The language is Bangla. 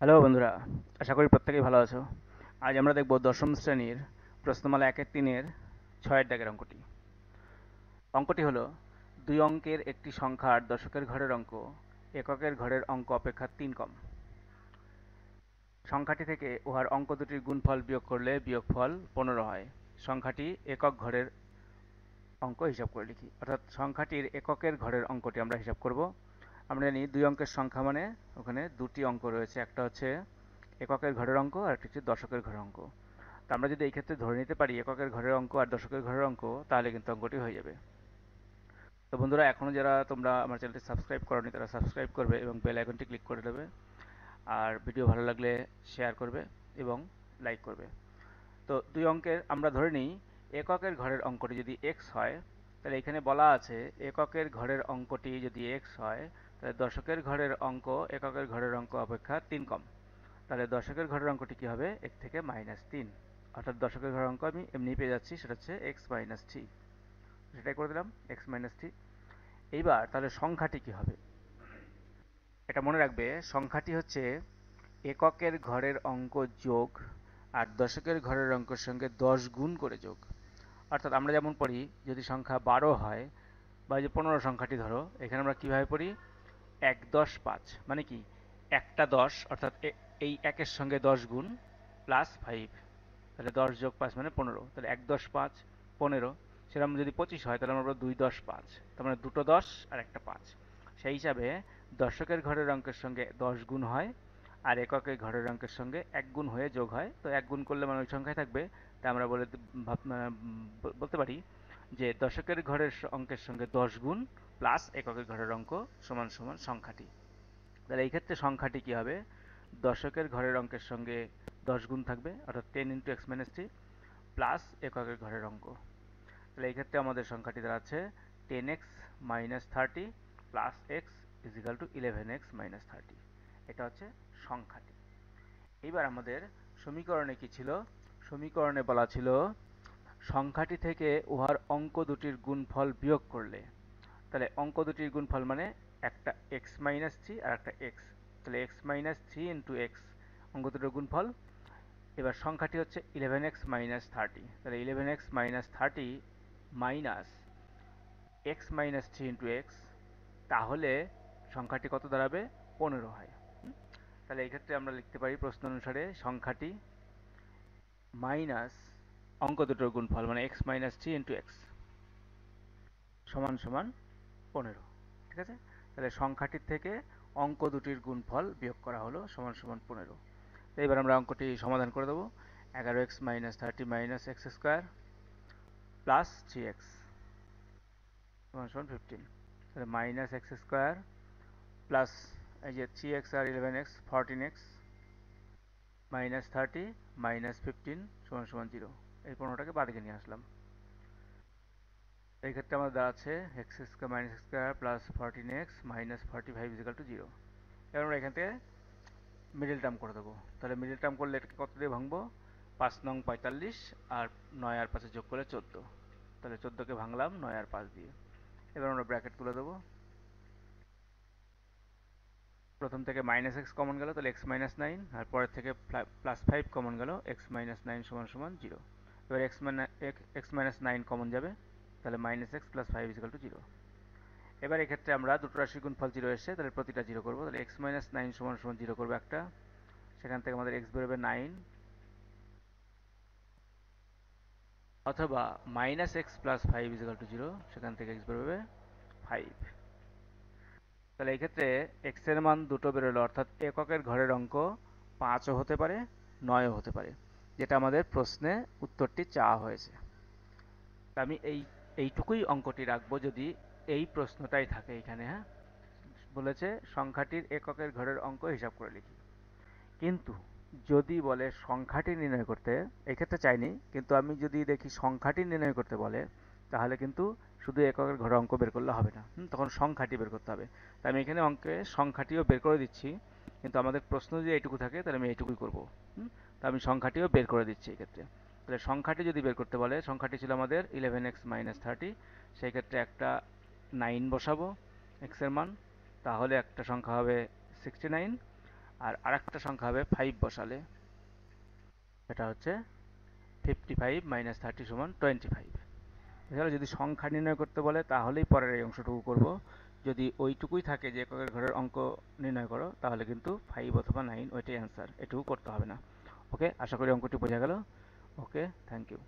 হ্যালো বন্ধুরা, আশা করি প্রত্যেকেই ভালো আছো। আজ আমরা দেখব দশম শ্রেণির প্রশ্নমালা একের তিনের ছয়ের দাগের অঙ্কটি। অঙ্কটি হলো, দুই অঙ্কের একটি সংখ্যার দশকের ঘরের অঙ্ক, এককের ঘরের অঙ্ক অপেক্ষা তিন কম। সংখ্যাটি থেকে উহার অঙ্ক দুটির গুণফল বিয়োগ করলে বিয়োগফল পনেরো হয়। সংখ্যাটি একক ঘরের অঙ্ক হিসাব করে লিখি। অর্থাৎ সংখ্যাটির এককের ঘরের অঙ্কটি আমরা হিসাব করব। আমরা জানি দুই অঙ্কের সংখ্যা মানে ওখানে দুটি অঙ্ক রয়েছে। একটা হচ্ছে এককের ঘরের অঙ্ক আর একটা হচ্ছে দশকের ঘরের অঙ্ক। তো আমরা যদি এই ক্ষেত্রে ধরে নিতে পারি এককের ঘরের অঙ্ক আর দশকের ঘরের অঙ্ক, তাহলে কিন্তু অঙ্কটি হয়ে যাবে। তো বন্ধুরা এখনও যারা তোমরা আমার চ্যানেলটি সাবস্ক্রাইব করনি, তারা সাবস্ক্রাইব করবে এবং বেল আইকনটি ক্লিক করে দেবে। আর ভিডিও ভালো লাগলে শেয়ার করবে এবং লাইক করবে। তো দুই অঙ্কের আমরা ধরে নিই, এককের ঘরের অঙ্কটি যদি এক্স হয়, তাহলে এখানে বলা আছে এককের ঘরের অঙ্কটি যদি এক্স হয় তাহলে দশকের ঘরের অঙ্ক, এককের ঘরের অঙ্ক অপেক্ষা তিন কম। তাহলে দশকের ঘরের অঙ্কটি কী হবে? এক থেকে মাইনাস তিন। অর্থাৎ দশকের ঘরের অঙ্ক আমি এমনি পেয়ে যাচ্ছি, সেটা হচ্ছে এক্স মাইনাস থ্রি সেটাই করে দিলাম এক্স মাইনাস থ্রি এইবার তাহলে সংখ্যাটি কী হবে? এটা মনে রাখবে, সংখ্যাটি হচ্ছে এককের ঘরের অঙ্ক যোগ আর দশকের ঘরের অঙ্কের সঙ্গে দশ গুণ করে যোগ। অর্থাৎ আমরা যেমন পড়ি, যদি সংখ্যা বারো হয় বা যে পনেরো সংখ্যাটি ধরো, এখানে আমরা কীভাবে পড়ি? এক দশ পাঁচ মানে কি? একটা দশ, অর্থাৎ এই একের সঙ্গে দশ গুণ প্লাস ফাইভ তাহলে দশ যোগ পাঁচ মানে পনেরো, তাহলে এক দশ পাঁচ, পনেরো, সেরকম যদি পঁচিশ হয়, তাহলে আমরা বলব দুই দশ পাঁচ, তার মানে দুটো দশ আর একটা পাঁচ। সেই হিসাবে দশকের ঘরের অঙ্কের সঙ্গে দশ গুণ হয়, আর এককের ঘরের অঙ্কের সঙ্গে এক গুণ হয়ে যোগ হয়, তো এক গুণ করলে মানে ওই সংখ্যায় থাকবে, তা আমরা বলে বলতে পারি যে দশকের ঘরের অঙ্কের সঙ্গে দশ গুণ প্লাস এককের ঘরের অঙ্ক সমান সমান সংখ্যাটি। তাহলে এই ক্ষেত্রে সংখ্যাটি কি হবে? দশকের ঘরের অঙ্কের সঙ্গে দশ গুণ থাকবে, অর্থাৎ ten into X minus three plus এককের ঘরের অঙ্ক। তাহলে এই ক্ষেত্রে আমাদের সংখ্যাটি দাঁড়াচ্ছে ten X minus thirty plus X equal to eleven X minus thirty এটা হচ্ছে সংখ্যাটি। এইবার আমাদের সমীকরণে কি ছিল? সমীকরণে বলা ছিল, সংখ্যাটি থেকে উহার অঙ্ক দুটির গুণফল বিয়োগ করলে তাহলে অঙ্ক দুটির গুণফল মানে একটা এক্স মাইনাস থ্রি আর একটা এক্স তাহলে x minus three into x অঙ্ক দুটোর গুণফল। এবার সংখ্যাটি হচ্ছে ইলেভেন এক্স মাইনাস থার্টি তাহলে eleven x minus thirty minus x minus three into x তাহলে সংখ্যাটি কত দাঁড়াবে? পনেরো হয়। তাহলে এই ক্ষেত্রে আমরা লিখতে পারি প্রশ্ন অনুসারে সংখ্যাটি মাইনাস অঙ্ক দুটোর গুণফল মানে x minus three into x সমান সমান পনেরো, ঠিক আছে? তাহলে সংখ্যাটির থেকে অঙ্ক দুটির গুণফল বিয়োগ করা হলো সমান সমান পনেরো। এবার আমরা অঙ্কটি সমাধান করে দেবো। এগারো x minus thirty minus x square plus three x সমান সমান ফিফটিন। তাহলে মাইনাস এক্স স্কোয়ার প্লাস এই যে থ্রি এক্স আর eleven x fourteen x minus thirty minus fifteen সমান সমান জিরো। এই পনেরোটাকে বাদিকে নিয়ে আসলাম। এই ক্ষেত্রে আমাদের দাঁড়াচ্ছে x square minus square plus fourteen x minus forty five equal to zero এবার আমরা এখান থেকে মিডিল টার্ম করে দেবো। তাহলে মিডিল টার্ম করলে এটাকে কত দিয়ে ভাঙবো? পাঁচ নং পঁয়তাল্লিশ আর নয় আর পাঁচে যোগ করলে চোদ্দ। তাহলে চোদ্দোকে ভাঙলাম, নয় আর পাঁচ দিয়ে। এবার আমরা ব্র্যাকেট তুলে দেবো। প্রথম থেকে মাইনাস এক্স কমন গেল, তাহলে এক্স মাইনাস নাইন আর পরের থেকে প্লাস ফাইভ কমন গেল এক্স মাইনাস নাইন সমান সমান জিরো এবার x minus x minus nine common যাবে। তাহলে minus x plus five equal to zero এবার এক্ষেত্রে আমরা দুটো রাশির গুণফল জিরো এসে তাহলে প্রতিটা জিরো করব। তাহলে এক্স মাইনাস নাইন সমান সমান জিরো করব একটা। সেখান থেকে আমাদের এক্স বেরোবে নাইন অথবা minus x plus five equal to zero সেখান থেকে এক্স বেরোবে ফাইভ তাহলে এই ক্ষেত্রে এক্সের মান দুটো বেরোলো, অর্থাৎ এককের ঘরের অঙ্ক পাঁচও হতে পারে, নয়ও হতে পারে, যেটা আমাদের প্রশ্নে উত্তরটি চাওয়া হয়েছে। আমি এই এইটুকুই অঙ্কটি রাখব যদি এই প্রশ্নটাই থাকে এখানে হ্যাঁ? বলেছে সংখ্যাটির এককের ঘরের অঙ্ক হিসাব করে লিখি। কিন্তু যদি বলে সংখ্যাটি নির্ণয় করতে, এক্ষেত্রে চাইনি, কিন্তু আমি যদি দেখি সংখ্যাটি নির্ণয় করতে বলে, তাহলে কিন্তু শুধু এককের ঘরে অঙ্ক বের করলে হবে না। তখন সংখ্যাটি বের করতে হবে। তাই আমি এখানে অঙ্কে সংখ্যাটিও বের করে দিচ্ছি, কিন্তু আমাদের প্রশ্ন যদি এইটুকু থাকে, তাহলে আমি এইটুকুই করব। তা আমি সংখ্যাটিও বের করে দিচ্ছি এক্ষেত্রে। তাহলে সংখ্যাটি যদি বের করতে বলে, সংখ্যাটি ছিল আমাদের ইলেভেন এক্স মাইনাস থার্টি সেই ক্ষেত্রে একটা নাইন বসাবো এক্সের মান, তাহলে একটা সংখ্যা হবে সিক্সটি নাইন আর আরেকটা সংখ্যা হবে ফাইভ বসালে এটা হচ্ছে ফিফটি ফাইভ মাইনাস থার্টি সমান টোয়েন্টি ফাইভ এছাড়া যদি সংখ্যা নির্ণয় করতে বলে, তাহলেই পরের এই অংশটুকু করব। যদি ওইটুকুই থাকে যে এককের ঘরের অঙ্ক নির্ণয় করো, তাহলে কিন্তু ফাইভ অথবা নাইন ওইটাই অ্যান্সার এটুকু করতে হবে না। ওকে আশা করি অঙ্কটি বোঝা গেল। okay thank you.